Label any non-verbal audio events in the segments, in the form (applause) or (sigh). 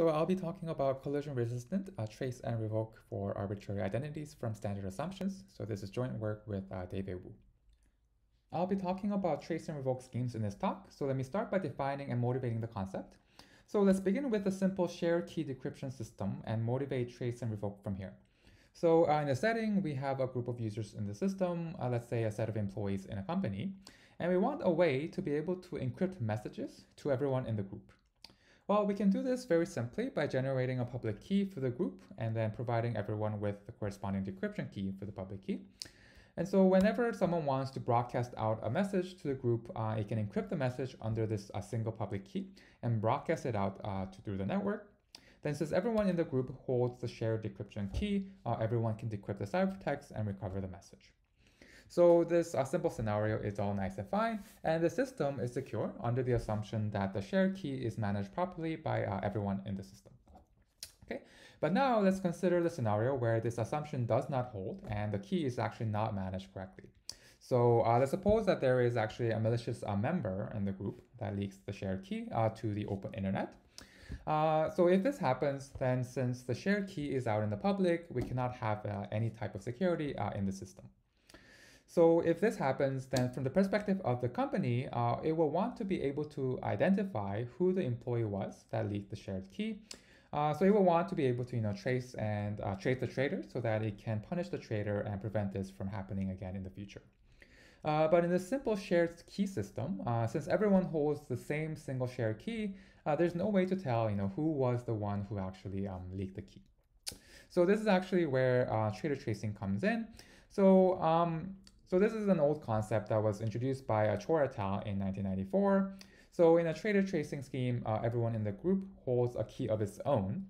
So I'll be talking about collusion-resistant uh, trace and revoke for arbitrary identities from standard assumptions. So this is joint work with uh, David Wu. I'll be talking about trace and revoke schemes in this talk. So let me start by defining and motivating the concept. So let's begin with a simple shared key decryption system and motivate trace and revoke from here. So uh, in a setting, we have a group of users in the system, uh, let's say a set of employees in a company, and we want a way to be able to encrypt messages to everyone in the group. Well, we can do this very simply by generating a public key for the group and then providing everyone with the corresponding decryption key for the public key. And so whenever someone wants to broadcast out a message to the group, uh, it can encrypt the message under this uh, single public key and broadcast it out uh, to, through the network. Then since everyone in the group holds the shared decryption key, uh, everyone can decrypt the ciphertext and recover the message. So this uh, simple scenario is all nice and fine, and the system is secure under the assumption that the shared key is managed properly by uh, everyone in the system. Okay, but now let's consider the scenario where this assumption does not hold and the key is actually not managed correctly. So uh, let's suppose that there is actually a malicious uh, member in the group that leaks the shared key uh, to the open internet. Uh, so if this happens, then since the shared key is out in the public, we cannot have uh, any type of security uh, in the system. So if this happens, then from the perspective of the company, uh, it will want to be able to identify who the employee was that leaked the shared key. Uh, so it will want to be able to you know trace and uh, trace the traitor so that it can punish the traitor and prevent this from happening again in the future. Uh, but in this simple shared key system, uh, since everyone holds the same single shared key, uh, there's no way to tell you know who was the one who actually um, leaked the key. So this is actually where traitor tracing comes in. So um, so this is an old concept that was introduced by uh, Chor et al. in 1994. So in a traitor tracing scheme, uh, everyone in the group holds a key of its own.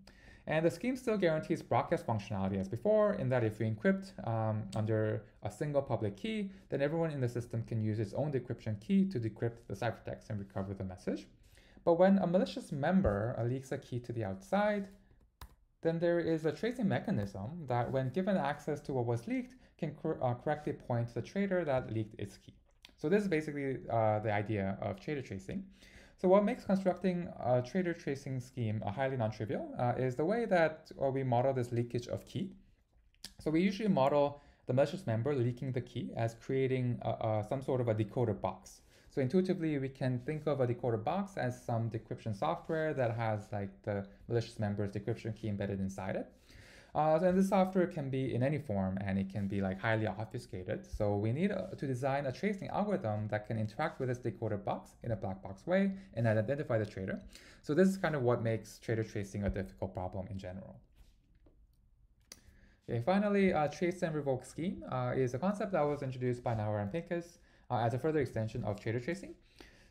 And the scheme still guarantees broadcast functionality as before, in that if we encrypt um, under a single public key, then everyone in the system can use its own decryption key to decrypt the ciphertext and recover the message. But when a malicious member uh, leaks a key to the outside, then there is a tracing mechanism that when given access to what was leaked, can cor uh, correctly point to the traitor that leaked its key. So this is basically uh, the idea of traitor tracing. So what makes constructing a traitor tracing scheme uh, highly non-trivial uh, is the way that uh, we model this leakage of key. So we usually model the malicious member leaking the key as creating some sort of a decoder box. So intuitively, we can think of a decoder box as some decryption software that has like the malicious member's decryption key embedded inside it. Uh, and this software can be in any form and it can be like highly obfuscated. So we need uh, to design a tracing algorithm that can interact with this decoder box in a black box way and identify the traitor. So this is kind of what makes traitor tracing a difficult problem in general. Okay, finally, uh, trace and revoke scheme uh, is a concept that was introduced by Naor and Pinkas uh, as a further extension of traitor tracing.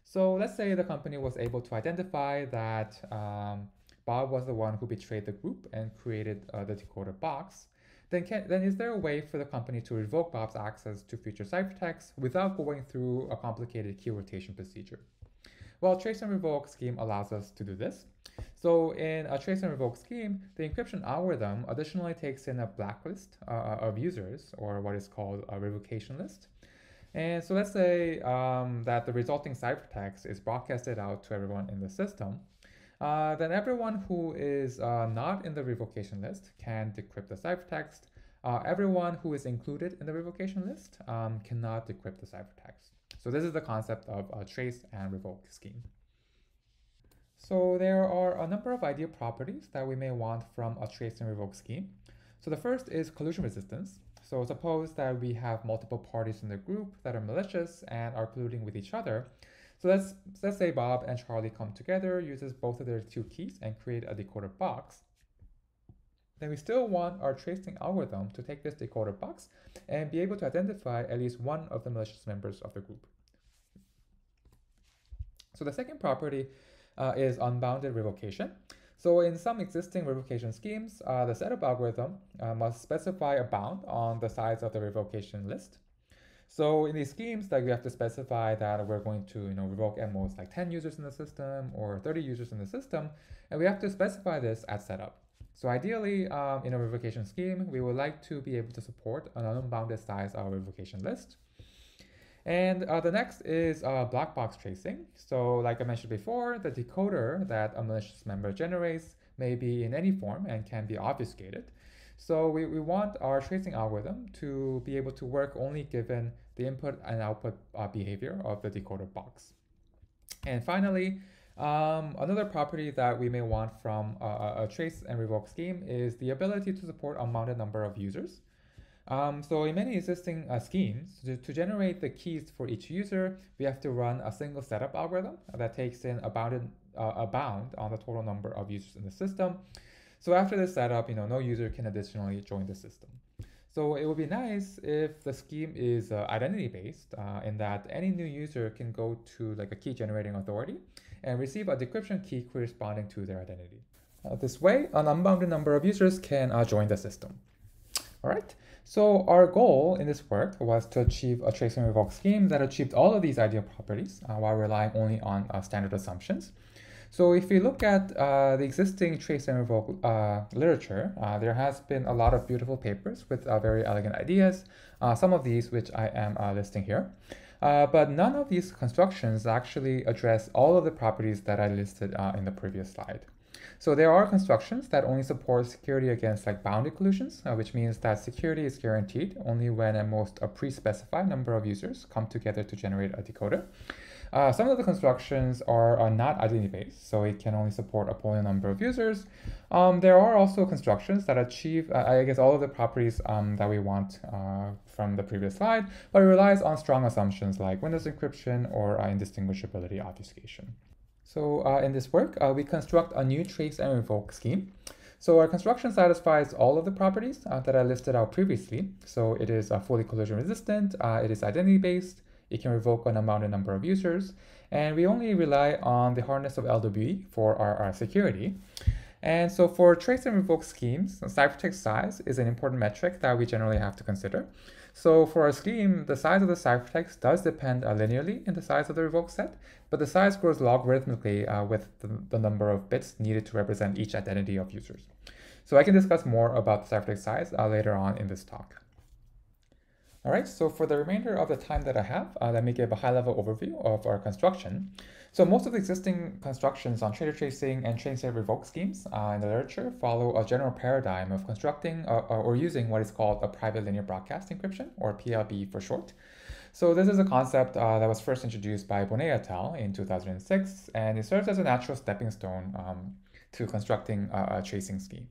So let's say the company was able to identify that um, Bob was the one who betrayed the group and created uh, the decoder box, then, can, then is there a way for the company to revoke Bob's access to future ciphertext without going through a complicated key rotation procedure? Well, trace and revoke scheme allows us to do this. So in a trace and revoke scheme, the encryption algorithm additionally takes in a blacklist uh, of users, or what is called a revocation list. And so let's say um, that the resulting ciphertext is broadcasted out to everyone in the system. Uh, then everyone who is uh, not in the revocation list can decrypt the ciphertext. Uh, everyone who is included in the revocation list um, cannot decrypt the ciphertext. So this is the concept of a trace and revoke scheme. So there are a number of ideal properties that we may want from a trace and revoke scheme. So the first is collusion resistance. So suppose that we have multiple parties in the group that are malicious and are colluding with each other. So let's, let's say Bob and Charlie come together, uses both of their two keys and create a decoder box. Then we still want our tracing algorithm to take this decoder box and be able to identify at least one of the malicious members of the group. So the second property uh, is unbounded revocation. So in some existing revocation schemes, uh, the setup algorithm uh, must specify a bound on the size of the revocation list. So in these schemes, like we have to specify that we're going to, you know, revoke at most like 10 users in the system or 30 users in the system, and we have to specify this at setup. So ideally, um, in a revocation scheme, we would like to be able to support an unbounded size of revocation list. And uh, the next is uh, black box tracing. So like I mentioned before, the decoder that a malicious member generates may be in any form and can be obfuscated. So we, we want our tracing algorithm to be able to work only given the input and output uh, behavior of the decoder box. And finally, um, another property that we may want from a, a, trace and revoke scheme is the ability to support unbounded number of users. Um, so in many existing uh, schemes, to, to, generate the keys for each user, we have to run a single setup algorithm that takes in a, bounded, uh, a bound on the total number of users in the system. So after this setup, you know, no user can additionally join the system. So it would be nice if the scheme is uh, identity based uh, in that any new user can go to like a key generating authority and receive a decryption key corresponding to their identity. Uh, this way, an unbounded number of users can uh, join the system. All right, so our goal in this work was to achieve a trace and revoke scheme that achieved all of these ideal properties uh, while relying only on uh, standard assumptions. So if we look at uh, the existing trace and revoke uh, literature, uh, there has been a lot of beautiful papers with uh, very elegant ideas, uh, some of these which I am uh, listing here. but none of these constructions actually address all of the properties that I listed in the previous slide. So there are constructions that only support security against like bounded collusions, which means that security is guaranteed only when at most a pre-specified number of users come together to generate a decoder. Uh, some of the constructions are, are not identity-based, so it can only support a polling number of users. Um, there are also constructions that achieve, uh, I guess, all of the properties um, that we want uh, from the previous slide, but it relies on strong assumptions like witness encryption or uh, indistinguishability obfuscation. So uh, in this work, uh, we construct a new trace and revoke scheme. So our construction satisfies all of the properties that I listed out previously. So it is fully collusion resistant, uh, it is identity-based, it can revoke an unbounded number of users. And we only rely on the hardness of LWE for our, our security. And so for trace and revoke schemes, ciphertext size is an important metric that we generally have to consider. So for a scheme, the size of the ciphertext does depend uh, linearly in the size of the revoke set, but the size grows logarithmically uh, with the, the, number of bits needed to represent each identity of users. So I can discuss more about the ciphertext size uh, later on in this talk. All right, so for the remainder of the time that I have, uh, let me give a high-level overview of our construction. So most of the existing constructions on traitor tracing and trace and revoke schemes uh, in the literature follow a general paradigm of constructing uh, uh or using what is called a private linear broadcast encryption, or PLB for short. So this is a concept uh, that was first introduced by Boneh et al. in 2006, and it serves as a natural stepping stone um, to constructing a, a tracing scheme.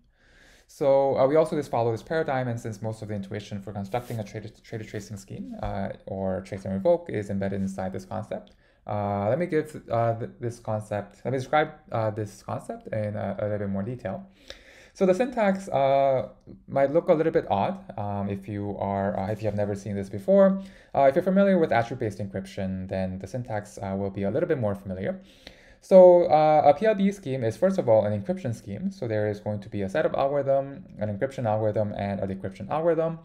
So uh, we also just follow this paradigm, and since most of the intuition for constructing a traitor, traitor tracing scheme uh, or trace and revoke is embedded inside this concept, uh, let me give uh, th this concept, let me describe uh, this concept in a, a, little bit more detail. So the syntax uh, might look a little bit odd um, if you are if you have never seen this before. if you're familiar with attribute-based encryption, then the syntax will be a little bit more familiar. So uh, a PLB scheme is first of all an encryption scheme. So there is going to be a setup algorithm, an encryption algorithm, and a decryption algorithm.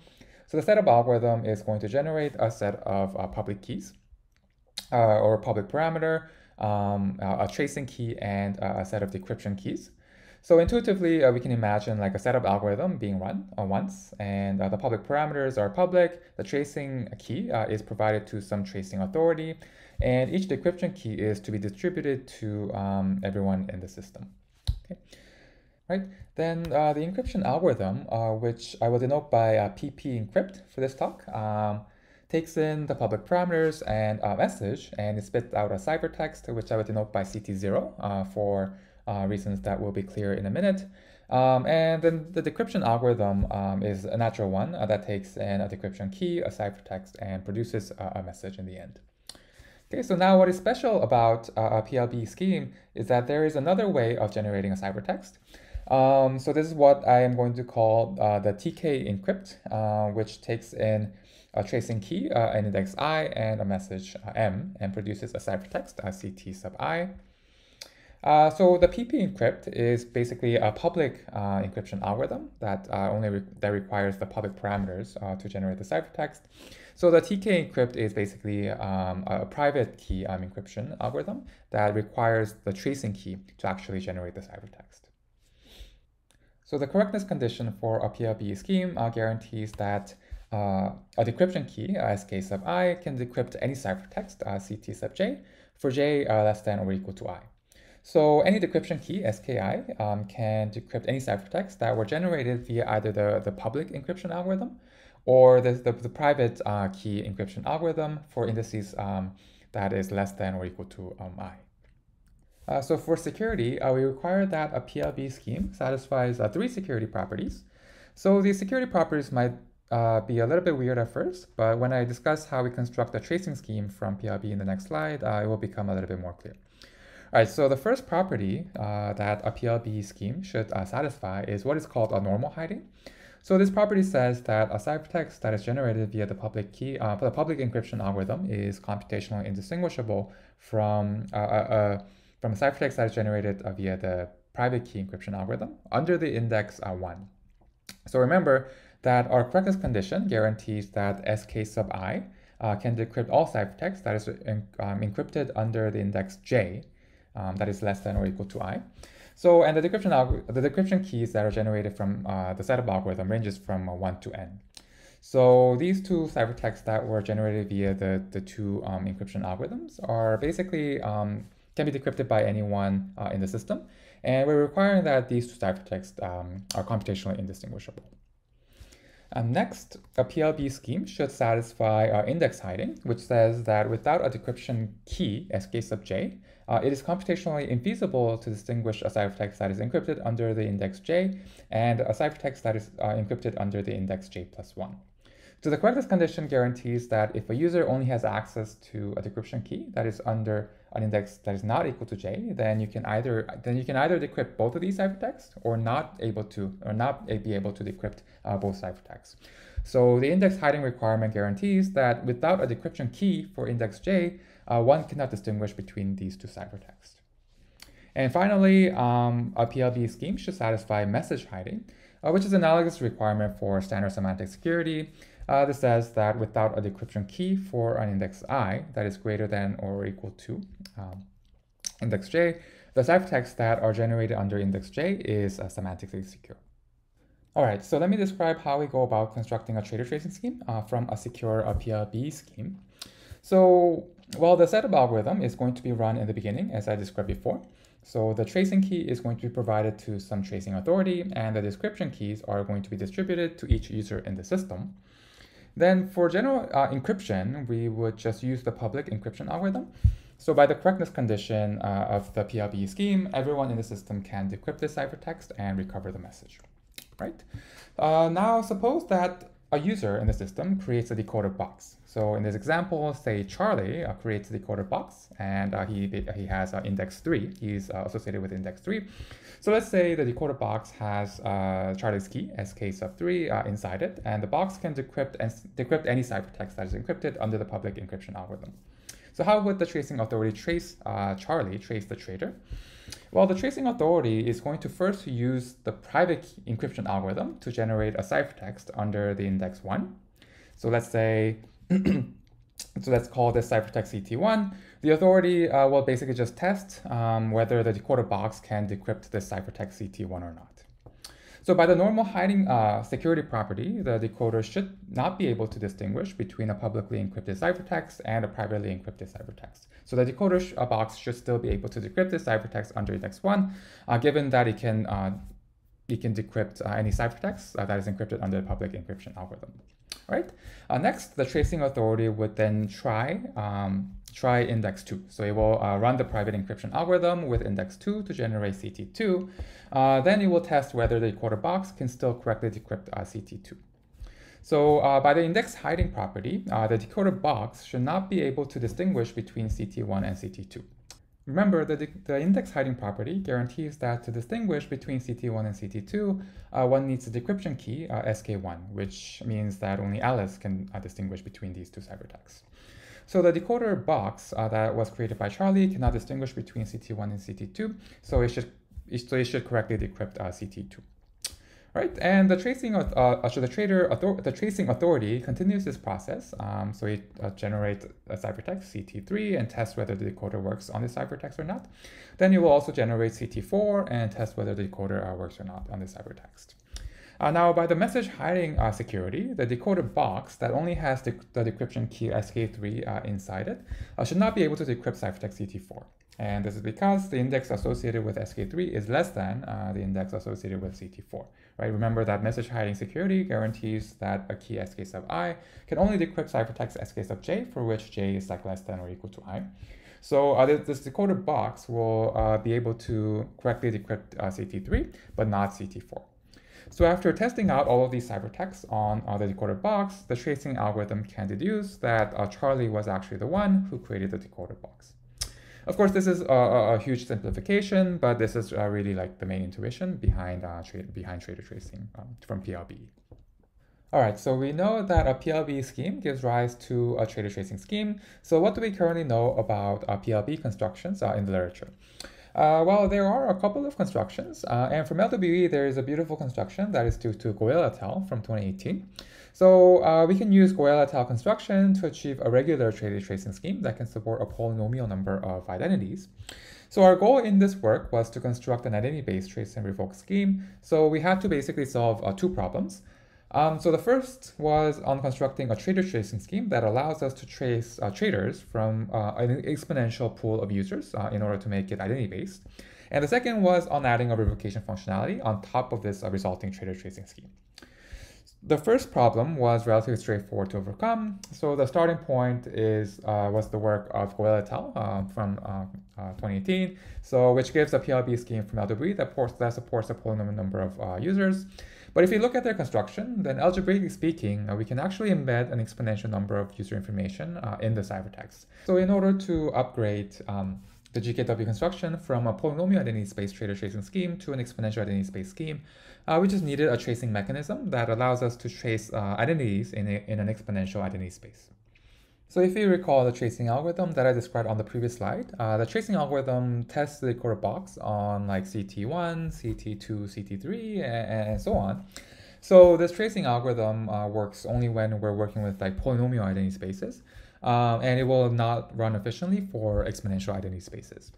So the setup algorithm is going to generate a set of uh, public keys uh, or public parameter, um, a tracing key, and a set of decryption keys. So intuitively, uh, we can imagine like a setup algorithm being run uh, once, and uh, the public parameters are public. The tracing key is provided to some tracing authority, and each decryption key is to be distributed to um, everyone in the system. Okay. Right, then uh, the encryption algorithm, uh, which I will denote by uh, PP encrypt for this talk, um, takes in the public parameters and a message, and it spits out a ciphertext, which I will denote by CT0 uh, for uh, reasons that will be clear in a minute. Um, and then the decryption algorithm um, is a natural one uh, that takes in a decryption key, a ciphertext, and produces a, a message in the end. Okay, so now what is special about uh, a PLB scheme is that there is another way of generating a ciphertext. Um, so this is what I am going to call uh, the TK encrypt, uh, which takes in a tracing key, uh, an index i, and a message uh, m, and produces a ciphertext, CT sub i. Uh, so the PP encrypt is basically a public uh, encryption algorithm that uh, only re that requires the public parameters uh, to generate the ciphertext. So the TK encrypt is basically um, a private key um, encryption algorithm that requires the tracing key to actually generate the ciphertext. So the correctness condition for a PLB scheme uh, guarantees that uh, a decryption key, sk sub i, can decrypt any ciphertext, ct sub j, for j less than or equal to i. So any decryption key, SKI, um, can decrypt any ciphertext that were generated via either the, the public encryption algorithm or the, the, the private uh, key encryption algorithm for indices um, that is less than or equal to um, i. Uh, so for security, uh, we require that a PLB scheme satisfies uh, three security properties. So these security properties might uh, be a little bit weird at first, but when I discuss how we construct a tracing scheme from PLB in the next slide, uh, it will become a little bit more clear. All right, so the first property uh, that a PLB scheme should satisfy is what is called a normal hiding. So this property says that a ciphertext that is generated via the public key, uh, the public encryption algorithm is computationally indistinguishable from uh, uh, from a ciphertext that is generated uh, via the private key encryption algorithm under the index uh, 1. So remember that our correctness condition guarantees that sk sub i uh, can decrypt all ciphertext that is um, encrypted under the index j um, that is less than or equal to i. So, and the decryption, the decryption keys that are generated from uh, the setup algorithm ranges from uh, 1 to n. So these two ciphertexts that were generated via the, the two um, encryption algorithms are basically um, can be decrypted by anyone uh, in the system. And we're requiring that these two ciphertexts um, are computationally indistinguishable. Um, next, a PLB scheme should satisfy our index hiding, which says that without a decryption key, sk sub j, uh, it is computationally infeasible to distinguish a ciphertext that is encrypted under the index j and a ciphertext that is uh, encrypted under the index j plus 1. So the correctness condition guarantees that if a user only has access to a decryption key that is under an index that is not equal to j, then you can either then you can either decrypt both of these ciphertexts or not able to or not be able to decrypt uh, both ciphertexts. So the index hiding requirement guarantees that without a decryption key for index j, uh, one cannot distinguish between these two ciphertexts. And finally, um, a PLB scheme should satisfy message hiding, uh, which is analogous requirement for standard semantic security. Uh, this says that without a decryption key for an index i that is greater than or equal to um, index j, the ciphertexts that are generated under index j is uh, semantically secure. All right, so let me describe how we go about constructing a traitor tracing scheme uh, from a secure a PLB scheme. So, well, the setup algorithm is going to be run in the beginning, as I described before. So the tracing key is going to be provided to some tracing authority, and the decryption keys are going to be distributed to each user in the system. Then for general uh, encryption, we would just use the public encryption algorithm. So by the correctness condition uh, of the PLB scheme, everyone in the system can decrypt the ciphertext and recover the message, right? Uh, now suppose that a user in the system creates a decoder box. So in this example, say Charlie uh, creates a decoder box and uh, he, he has uh, index 3. He's uh, associated with index 3. So let's say the decoder box has uh, Charlie's key, sk sub 3, uh, inside it, and the box can decrypt, and decrypt any ciphertext that is encrypted under the public encryption algorithm. So how would the tracing authority trace Charlie, trace the traitor? Well, the tracing authority is going to first use the private encryption algorithm to generate a ciphertext under the index 1. So let's say, (clears throat) so let's call this ciphertext CT1. The authority uh, will basically just test um, whether the decoder box can decrypt this ciphertext CT1 or not. So by the normal hiding uh, security property, the decoder should not be able to distinguish between a publicly encrypted ciphertext and a privately encrypted ciphertext. So the decoder sh uh, box should still be able to decrypt the ciphertext under index 1, uh, given that it can, uh, it can decrypt uh, any ciphertext that is encrypted under the public encryption algorithm. Right. Next, the tracing authority would then try um, try index 2. So it will uh, run the private encryption algorithm with index 2 to generate CT2. Uh, then it will test whether the decoder box can still correctly decrypt uh, CT2. So uh, by the index hiding property, uh, the decoder box should not be able to distinguish between CT1 and CT2. Remember, the, the index hiding property guarantees that to distinguish between CT1 and CT2, uh, one needs a decryption key, uh, SK1, which means that only Alice can distinguish between these two ciphertexts. So the decoder box uh, that was created by Charlie cannot distinguish between CT1 and CT2, so it should, so it should correctly decrypt uh, CT2 right? And the tracing, of, uh, so the trader, the tracing authority continues this process. Um, so it uh, generates a ciphertext CT3 and tests whether the decoder works on the ciphertext or not. Then you will also generate CT4 and test whether the decoder uh, works or not on the ciphertext. Uh, now, by the message hiding uh, security, the decoder box that only has the, the decryption key SK3 uh, inside it uh, should not be able to decrypt ciphertext CT4. And this is because the index associated with SK3 is less than uh, the index associated with CT4, right? Remember that message hiding security guarantees that a key SK sub i can only decrypt ciphertext SK sub j for which j is like less than or equal to i. So uh, this, decoded box will uh, be able to correctly decrypt uh, CT3, but not CT4. So after testing out all of these ciphertexts on uh, the decoder box, the tracing algorithm can deduce that uh, Charlie was actually the one who created the decoder box. Of course, this is a, a, huge simplification, but this is uh, really like the main intuition behind tra behind traitor tracing um, from PLB. All right, so we know that a PLB scheme gives rise to a traitor tracing scheme. So what do we currently know about uh, PLB constructions uh, in the literature? Uh, well, there are a couple of constructions, uh, and from LWE, there is a beautiful construction that is due to Goyal et al. from 2018. So uh, we can use Goyal et al. construction to achieve a regular traitor tracing scheme that can support a polynomial number of identities. So our goal in this work was to construct an identity-based trace and revoke scheme. So we had to basically solve uh, two problems. Um, so the first was on constructing a traitor tracing scheme that allows us to trace uh, traitors from uh, an exponential pool of users uh, in order to make it identity-based. And the second was on adding a revocation functionality on top of this uh, resulting traitor tracing scheme. The first problem was relatively straightforward to overcome. So the starting point is uh, was the work of Goyal et al. Uh, from 2018, so which gives a PLB scheme from LWE that, that supports a polynomial number of users. But if you look at their construction, then algebraically speaking, uh, we can actually embed an exponential number of user information uh, in the ciphertext. So in order to upgrade um, the GKW construction from a polynomial identity space traitor tracing scheme to an exponential identity space scheme, uh, we just needed a tracing mechanism that allows us to trace uh, identities in, a, in an exponential identity space. So if you recall the tracing algorithm that I described on the previous slide, uh, the tracing algorithm tests the decoder box on like CT1, CT2, CT3, and, and so on. So this tracing algorithm uh, works only when we're working with like polynomial identity spaces, um, and it will not run efficiently for exponential identity spaces.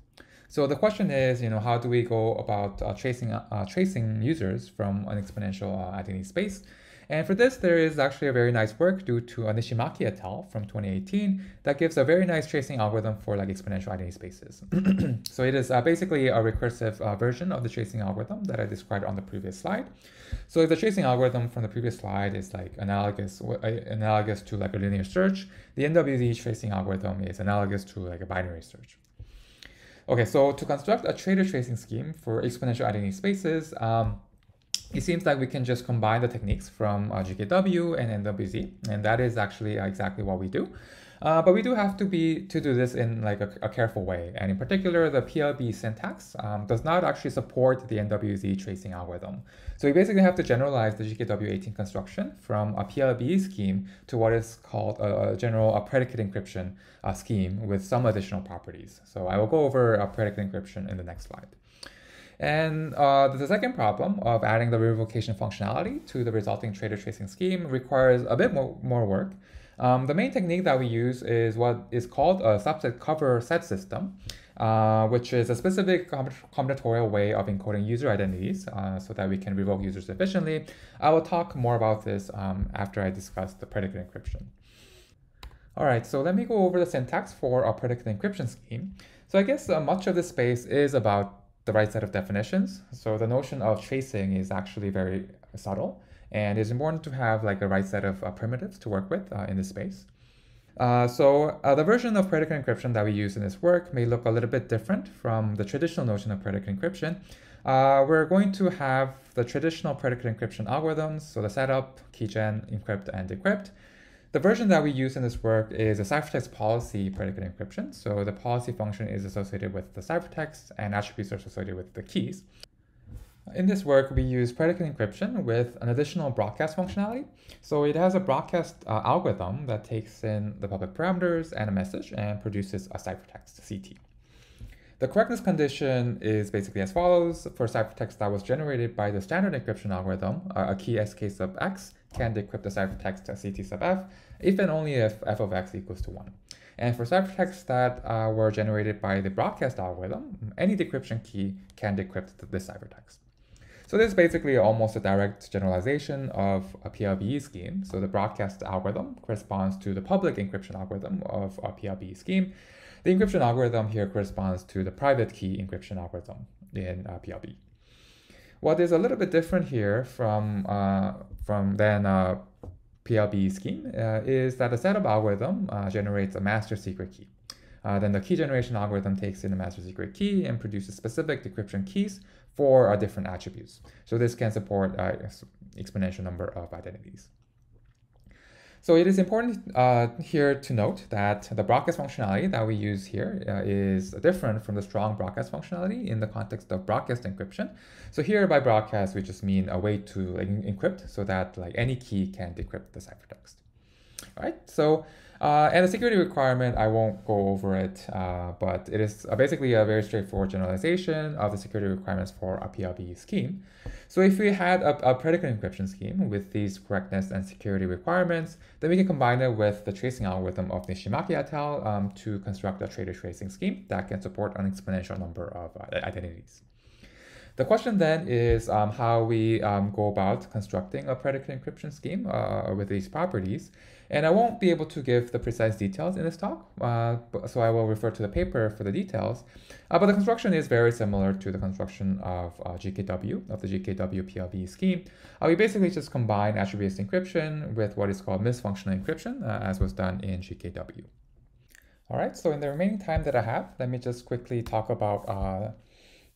So the question is, you know, how do we go about uh, tracing uh, tracing users from an exponential uh, identity space? And for this, there is actually a very nice work due to Nishimaki et al. from 2018 that gives a very nice tracing algorithm for like exponential identity spaces. (clears throat) so it is uh, basically a recursive uh, version of the tracing algorithm that I described on the previous slide. So if the tracing algorithm from the previous slide is like analogous uh, analogous to like a linear search, the NWZ tracing algorithm is analogous to like a binary search. Okay, so to construct a traitor tracing scheme for exponential identity spaces, um, it seems like we can just combine the techniques from uh, GKW and NWZ, and that is actually uh, exactly what we do. Uh, but we do have to be to do this in like a, a careful way, and in particular, the PLB syntax um, does not actually support the NWZ tracing algorithm. So we basically have to generalize the GKW18 construction from a PLB scheme to what is called a, a general a predicate encryption uh, scheme with some additional properties. So I will go over a predicate encryption in the next slide. And uh, the second problem of adding the revocation functionality to the resulting traitor tracing scheme requires a bit more, more work. Um, the main technique that we use is what is called a subset cover set system, uh, which is a specific combinatorial way of encoding user identities uh, so that we can revoke users efficiently. I will talk more about this um, after I discuss the predicate encryption. All right, so let me go over the syntax for our predicate encryption scheme. So I guess uh, much of this space is about the right set of definitions. So the notion of tracing is actually very subtle and it's important to have like a right set of uh, primitives to work with uh, in this space. Uh, so uh, the version of predicate encryption that we use in this work may look a little bit different from the traditional notion of predicate encryption. Uh, we're going to have the traditional predicate encryption algorithms, so the setup, keygen, encrypt, and decrypt, the version that we use in this work is a ciphertext policy predicate encryption. So the policy function is associated with the ciphertext and attributes are associated with the keys. In this work, we use predicate encryption with an additional broadcast functionality. So it has a broadcast uh, algorithm that takes in the public parameters and a message and produces a ciphertext, CT. The correctness condition is basically as follows. For ciphertext that was generated by the standard encryption algorithm, uh, a key sk sub x can decrypt the ciphertext ct sub f if and only if f of x equals to 1. And for ciphertexts that uh, were generated by the broadcast algorithm, any decryption key can decrypt this ciphertext. So this is basically almost a direct generalization of a PLBE scheme. So the broadcast algorithm corresponds to the public encryption algorithm of a PLBE scheme. The encryption algorithm here corresponds to the private key encryption algorithm in uh, PLB. What is a little bit different here from, uh, from than uh, PLB scheme uh, is that the setup algorithm uh, generates a master secret key. Uh, then the key generation algorithm takes in a master secret key and produces specific decryption keys for uh, different attributes. So this can support uh, exponential number of identities. So it is important uh, here to note that the broadcast functionality that we use here uh, is different from the strong broadcast functionality in the context of broadcast encryption. So here by broadcast, we just mean a way to like, encrypt so that like any key can decrypt the ciphertext. All right, so uh, and the security requirement, I won't go over it, uh, but it is uh, basically a very straightforward generalization of the security requirements for a PLB scheme. So if we had a, a, predicate encryption scheme with these correctness and security requirements, then we can combine it with the tracing algorithm of Nishimaki et al. Um, to construct a traitor tracing scheme that can support an exponential number of uh, identities. The question then is um, how we um, go about constructing a predicate encryption scheme uh, with these properties. And I won't be able to give the precise details in this talk, uh, so I will refer to the paper for the details. Uh, but the construction is very similar to the construction of uh, GKW, of the GKW PLB scheme. Uh, we basically just combine attribute-based encryption with what is called mixed functional encryption, uh, as was done in GKW. All right, so in the remaining time that I have, let me just quickly talk about uh,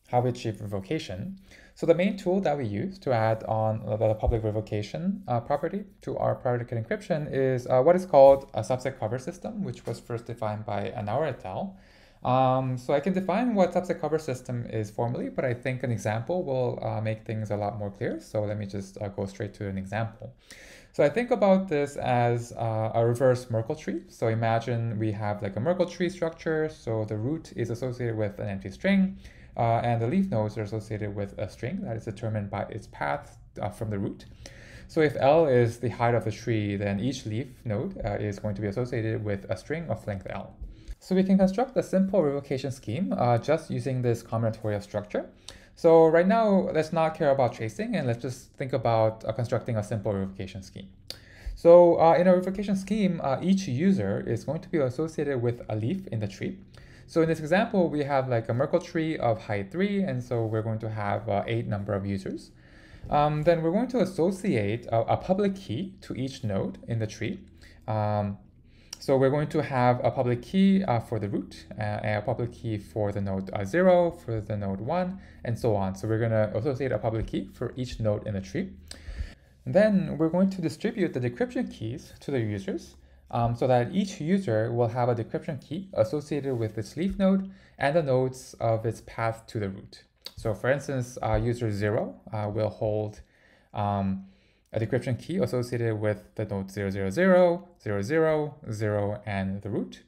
how we achieve revocation. So the main tool that we use to add on the public revocation uh, property to our predicate encryption is uh, what is called a subset cover system, which was first defined by Naor et al. Um, so I can define what subset cover system is formally, but I think an example will uh, make things a lot more clear. So let me just uh, go straight to an example. So I think about this as uh, a reverse Merkle tree. So imagine we have like a Merkle tree structure. So the root is associated with an empty string. Uh, and the leaf nodes are associated with a string that is determined by its path uh, from the root. So if L is the height of the tree, then each leaf node uh, is going to be associated with a string of length L. So we can construct a simple revocation scheme uh, just using this combinatorial structure. So right now, let's not care about tracing and let's just think about uh, constructing a simple revocation scheme. So uh, in a revocation scheme, each user is going to be associated with a leaf in the tree. So in this example, we have like a Merkle tree of height 3, and so we're going to have uh, 8 number of users. Um, then we're going to associate a, a, public key to each node in the tree. Um, so we're going to have a public key uh, for the root, uh, a public key for the node uh, 0, for the node 1, and so on. So we're going to associate a public key for each node in the tree. Then we're going to distribute the decryption keys to the users um, so that each user will have a decryption key associated with its leaf node and the nodes of its path to the root. So for instance, uh, user 0 uh, will hold um, a decryption key associated with the node 000, 000, 0, and the root.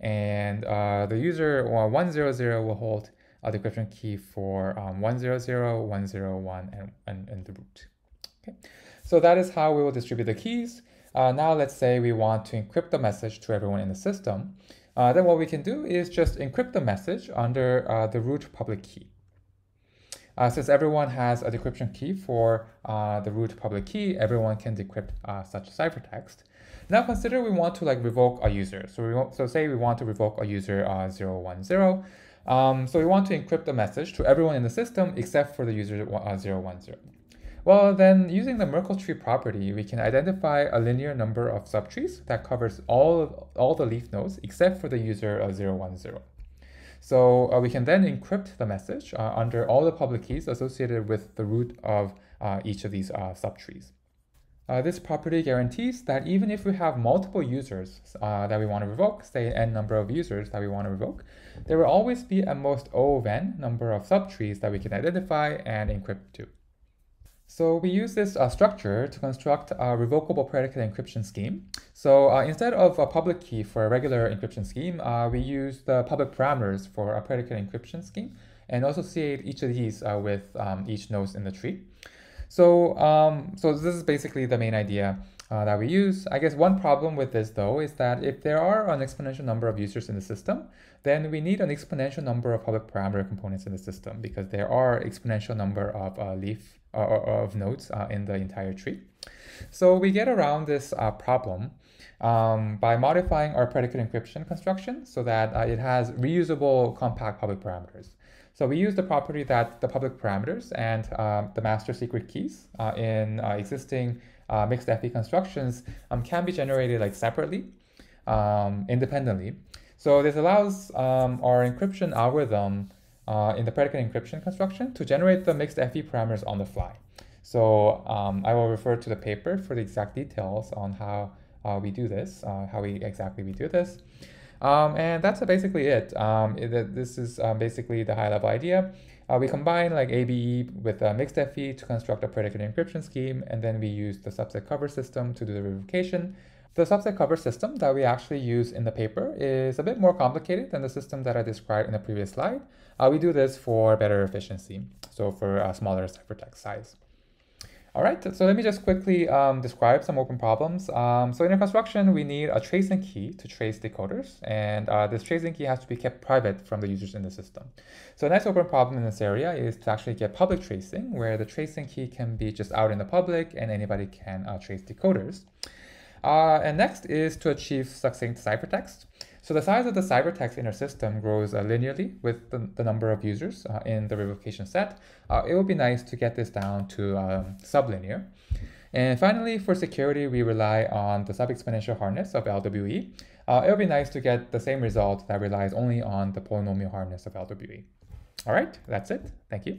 And uh, the user 100 will hold a decryption key for um, 100, 101, and, and, and the root. Okay. So that is how we will distribute the keys. Uh, now let's say we want to encrypt the message to everyone in the system. Uh, then what we can do is just encrypt the message under uh, the root public key. Uh, since everyone has a decryption key for uh, the root public key, everyone can decrypt uh, such ciphertext. Now consider we want to like revoke a user. So we so say we want to revoke a user 010. Um, so we want to encrypt the message to everyone in the system except for the user 010. Well, then using the Merkle tree property, we can identify a linear number of subtrees that covers all, all the leaf nodes except for the user uh, 010. So uh, we can then encrypt the message uh, under all the public keys associated with the root of uh, each of these uh, subtrees. Uh, this property guarantees that even if we have multiple users uh, that we want to revoke, say n number of users that we want to revoke, there will always be at most O of n number of subtrees that we can identify and encrypt to. So we use this uh, structure to construct a revocable predicate encryption scheme. So uh, instead of a public key for a regular encryption scheme, uh, we use the public parameters for a predicate encryption scheme and associate each of these uh, with um, each node in the tree. So, um, so this is basically the main idea uh, that we use. I guess one problem with this though is that if there are an exponential number of users in the system, then we need an exponential number of public parameter components in the system because there are exponential number of uh, leaf of nodes uh, in the entire tree. So we get around this uh, problem um, by modifying our predicate encryption construction so that uh, it has reusable compact public parameters. So we use the property that the public parameters and uh, the master secret keys uh, in uh, existing uh, mixed FE constructions um, can be generated like separately, um, independently. So this allows um, our encryption algorithm uh, in the predicate encryption construction to generate the mixed FE parameters on the fly. So um, I will refer to the paper for the exact details on how uh, we do this, uh, how we exactly we do this. Um, and that's basically it. Um, it this is um, basically the high level idea. Uh, we combine like ABE with a mixed FE to construct a predicate encryption scheme, and then we use the subset cover system to do the verification. The subset cover system that we actually use in the paper is a bit more complicated than the system that I described in the previous slide. Uh, we do this for better efficiency, so for a smaller ciphertext size. All right, so let me just quickly um, describe some open problems. Um, so in a construction, we need a tracing key to trace decoders, and uh, this tracing key has to be kept private from the users in the system. So a nice open problem in this area is to actually get public tracing, where the tracing key can be just out in the public and anybody can uh, trace decoders. Uh, and next is to achieve succinct ciphertext. So the size of the ciphertext in our system grows uh, linearly with the, the, number of users uh, in the revocation set. Uh, it would be nice to get this down to um, sublinear. And finally, for security, we rely on the sub-exponential hardness of LWE. Uh, it would be nice to get the same result that relies only on the polynomial hardness of LWE. All right, that's it. Thank you.